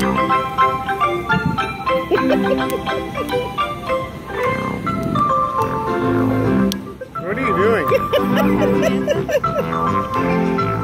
what are you doing?